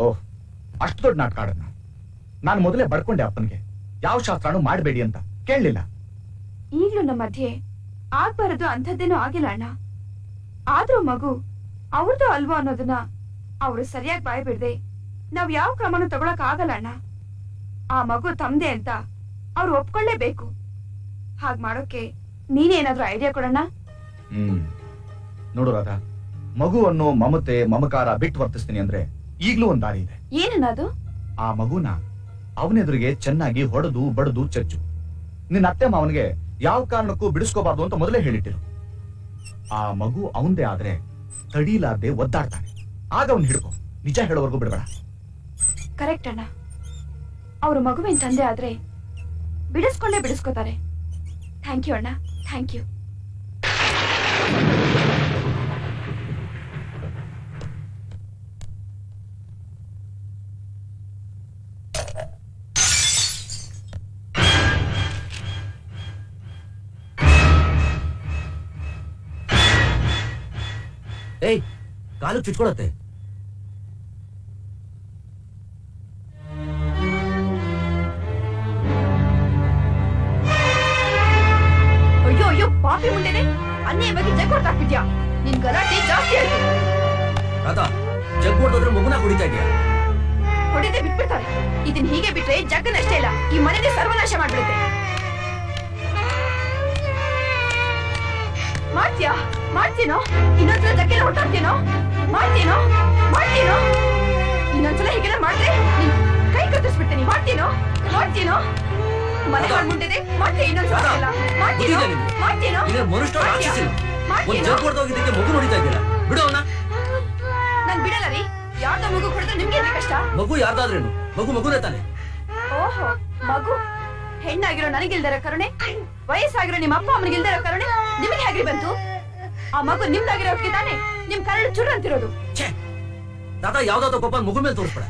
ಓಹ್ ಅಷ್ಟು ದೊಡ್ಡ ನಾಟಕ ಆಡೋಣ ನಾನು ಮೊದಲೇ ಬಡ್ಕೊಂಡೆ ಅಪ್ಪನಿಗೆ. ಯಾವ ಶಾಸ್ತ್ರನೂ ಮಾಡಬೇಡಿ ಅಂತ. ಕೇಳಲಿಲ್ಲ. ಈಗಲೂ ನಮ್ಮ ಮಧ್ಯೆ ಆಗ್ಬಾರದು ಅಂಥದ್ದೇನೂ ಆಗಿಲ್ಲ ಅಣ್ಣ. ಆದ್ರೂ ಮಗು ಅವ್ರದ್ದು ಅಲ್ವಾ ಅನ್ನೋದನ್ನ ಅವರು ಸರಿಯಾಗಿ ಬಾಯ್ ಬಿಡದೆ. ನಾವ್ ಯಾವ ಕ್ರಮನೂ ತಗೊಳಕ್ ಆಗಲ್ಲ ಅಣ್ಣ. ಆ ಮಗು ತಮ್ದೆ ಅಂತ ಅವ್ರು ಒಪ್ಕೊಳ್ಳೇಬೇಕು ಹಾಗ್ ಮಾಡೋಕೆ ನೀನೇನಾದ್ರೂ ಐಡಿಯಾ ಕೊಡೋಣ ಹ್ಮ್. ನೋಡು ರಾಧಾ ಮಗುವನ್ನು ಮಮತೆ ಮಮಕಾರ ಬಿಟ್ಟು ವರ್ತಿಸ್ತೀನಿ ಅಂದ್ರೆ ಈಗ್ಲೂ ಒಂದ್ ದಾರಿ ಇದೆ. ಏನನ್ನದು ಆ ಮಗುನ ಅವನೆದುರಿಗೆ ಚೆನ್ನಾಗಿ ಹೊಡೆದು ಬಡದು ಚಚ್ಚು. ನಿನ್ನ ಅತ್ತೆ ಮಾವನಿಗೆ ಯಾವ ಕಾರಣಕ್ಕೂ ಬಿಡಿಸ್ಕೋಬಾರ್ದು ಅಂತ ಮೊದಲೇ ಹೇಳಿಟ್ಟಿರು. ಆ ಮಗು ಅವಂದೇ ಆದ್ರೆ ತಡೀಲಾರ್ದೆ ಒದ್ದಾಡ್ತಾನೆ. ಆಗ ಅವ್ನ್ ಹಿಡ್ಕೊ. ನಿಜ ಹೇಳೋವರೆಗೂ ಬಿಡಬೇಡ. ಕರೆಕ್ಟ್ ಅಣ್ಣ. ಅವ್ರ ಮಗುವಿನ ತಂದೆ ಆದ್ರೆ ಬಿಡಿಸ್ಕೊಂಡೇ ಬಿಡಿಸ್ಕೋತಾರೆ. ಥ್ಯಾಂಕ್ ಯು ಅಣ್ಣ. Thank you. ಏಯ್ ಕಾಲು ಚುಚ್ಕೊಳತ್ತೆ ಅಯ್ಯೋ ಅಯ್ಯೋ ಪಾಪಿ ಮುಂಡೆನೆ ಅನ್ಯಾಯವಾಗಿ ಜಗ್ ಹೊರ್ತಾಕ್ಬಿಟ್ಯಾ ನಿನ್ ಗಲಾಟೆ ಜಾಸ್ತಿ ಆಯ್ತು ರಾಧಾ ಜಗ್ ಹೊಡೆದ್ರೆ ಮಗುನ ಕುಡಿತಾ ಇದೆಯಾ ಹೊಡೆದೇ ಬಿಟ್ಬಿಡ್ತಾರೆ ಇದನ್ ಹೀಗೆ ಬಿಟ್ರೆ ಜಗ್ಗನಷ್ಟೇ ಇಲ್ಲ ಈ ಮನೆನೇ ಸರ್ವನಾಶ ಮಾಡ್ಬಿಡುತ್ತೆ ಮಾಡ್ತೀಯಾ ಮಾಡ್ತೀನೋ ಇನ್ನೊಂದ್ಸಲ ಜಕ್ಕೆಲ್ಲ ಹೊಟ್ಟಾಗ್ತೀನೋ ಮಾಡ್ತೀನೋ ಮಾಡ್ತೀನೋ ಇನ್ನೊಂದ್ಸಲ ಹೀಗೆಲ್ಲ ಮಾಡಿದ್ರೆ ಕೈ ಕತ್ತಿಸ್ಬಿಡ್ತೀನಿ ಮಾಡ್ತೀನೋ ಮಾಡ್ತೀನೋ ಮನೆ ಮಾಡ್ಬಿಟ್ಟಿದೆ ಮಾಡ್ತೀನಿ ಇನ್ನೊಂದ್ಸಲ ಮಾಡ್ತೀನೋ? ಮಾಡ್ತೀನೋ ಮನುಷ್ಯ ಮಗು ನೋಡಿತಾ ಇದೆಯಲ್ಲ ಬಿಡು ಅವನ. ನಾನ್ ಬಿಡಲ್ಲ ರೀ. ಯಾರ್ದೋ ಮಗು ಕೊಡಿದ್ರೆ ನಿಮ್ಗೆ ಕಷ್ಟ? ಮಗು ಯಾರ್ದಾದ್ರೇನು? ಮಗು ಮಗುನೇ ತಾನೆ. ಓಹೋ ಮಗು? ಹೆಣ್ಣಾಗಿರೋ ನನಗಿಲ್ದರ ಕರುಣೆ ವಯಸ್ಸಾಗಿರೋ ನಿಮ್ಮ ಅಪ್ಪ ಅಮ್ಮನಿಗಿಲ್ದರ ಕರುಣೆ ನಿಮಗೆ ಹೇಗೆ ಬಂತು? ಆ ಮಗು ನಿಮ್ದಾಗಿರೋ ಹೊತ್ತಿಗೆ ತಾನೆ ನಿಮ್ ಕರಳು ಚುರು ಅಂತಿರೋದು. ದಾದಾ ಯಾವ್ದಾದ್ರು ಕೋಪ ಮಗು ಮೇಲೆ ತೋರಿಸ್ಬೇಡ.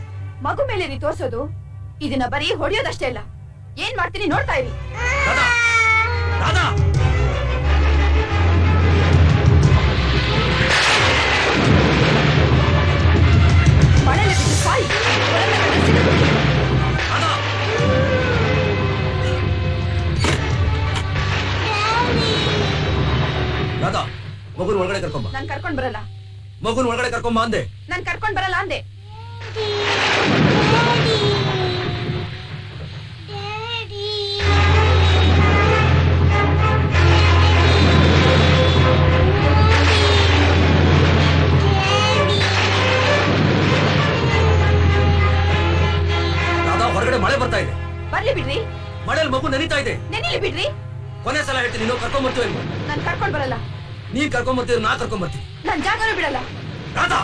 ಮಗು ಮೇಲೆ ನೀ ತೋರ್ಸೋದು ಇದನ್ನ ಬರೀ ಹೊಡೆಯೋದಷ್ಟೇ ಇಲ್ಲ ಏನ್ ಮಾಡ್ತೀನಿ ನೋಡ್ತಾ ಇರಿ. ದಾದಾ! ಒಳಗಡೆ ಕರ್ಕೊಂಬ ನಾನ್ ಕರ್ಕೊಂಡ್ ಬರಲ್ಲ. ಮಗುನ ಒಳಗಡೆ ಕರ್ಕೊಂಬ ಅಂದೆ. ನಾನ್ ಕರ್ಕೊಂಡ್ ಬರಲ್ಲ ಅಂದೆ. ಹೊರಗಡೆ ಮಳೆ ಬರ್ತಾ ಇದೆ. ಬರ್ಲಿ ಬಿಡ್ರಿ. ಮಳೆಯಲ್ಲಿ ಮಗು ನೆನೀತಾ ಇದೆ. ನೆನಿಲಿ ಬಿಡ್ರಿ. ಕೊನೆ ಸಲ ಹೇಳ್ತೀನಿ ನೀವು ಕರ್ಕೊಂಡ್ ಬರ್ತೀವಿ ನಾನ್ ಕರ್ಕೊಂಡ್ ಬರಲ್ಲ. ನೀನ್ ಕರ್ಕೊಂಬರ್ತೀರ ನಾ ಕರ್ಕೊಂಬರ್ತೀನಿ ಬರ್ತೀನಿ. ನಾನ್ ಜಾಗನೂ ಬಿಡಲ್ಲ. ರಾಧಾ!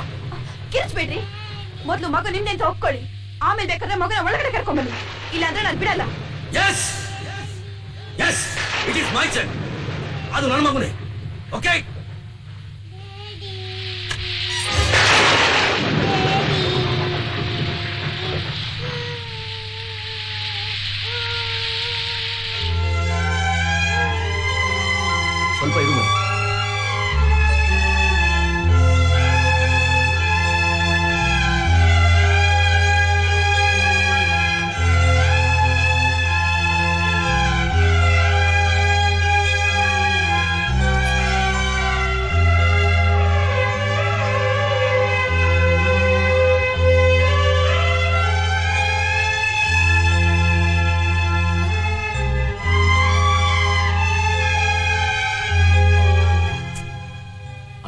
ಕಿರ್ಚ್ಬೇಡ್ರಿ. ಮೊದ್ಲು ಮಗು ನಿಮ್ದೆ ಅಂತ ಒಪ್ಕೊಳ್ಳಿ. ಆಮೇಲೆ ಬೇಕಾದ್ರೆ ಮಗನ ಒಳಗಡೆ ಕರ್ಕೊಂಬನ್ನಿ ಇಲ್ಲಾಂದ್ರೆ ನಾನು ಬಿಡಲ್ಲ. Yes yes it is my son ಅದು ನನ್ನ ಮಗುನೇ. ಓಕೆ ಸ್ವಲ್ಪ ಇರು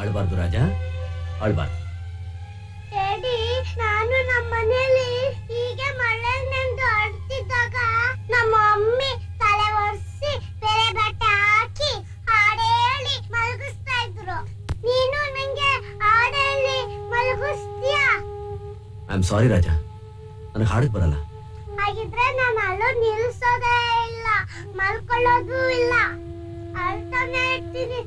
ಅಳ್ಬಾರ್ದು ರಾಜ. ಅಳ್ಬಾರ್ದು. ನಾನು ನಮ್ಮ ಮನೆಯಲ್ಲಿ ಹೀಗೆ ಮಳೆ ನೆಂದು ಆಡ್ತಿದ್ದಾಗ ನಮ್ಮ ಮಮ್ಮಿ ತಲೆ ಒರೆಸಿ ಬೇರೆ ಬಟ್ಟೆ ಹಾಕಿ ಹಾಡು ಮಲಗಿಸ್ತಾ ಇದ್ರು. ನೀನು ನಂಗೆ ಹಾಡೇಳಿ ಮಲಗಿಸ್ತೀಯ? ಐ ಆಮ್ ಸಾರಿ ರಾಜ. ನನಗೆ ಹಾಡಕ್ ಬರಲ್ಲ. ಹಾಗಿದ್ರೆ ನಾನು ಅಲ್ಲೂ ನಿಲ್ಲಿಸೋದೇ ಇಲ್ಲ ಮಲ್ಕೊಳ್ಳೋದು ಇಲ್ಲ. ಅಳ್ತಾನೆ ಇರ್ತೀನಿ.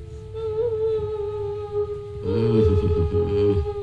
ಹ್ಮ್